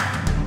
Bye.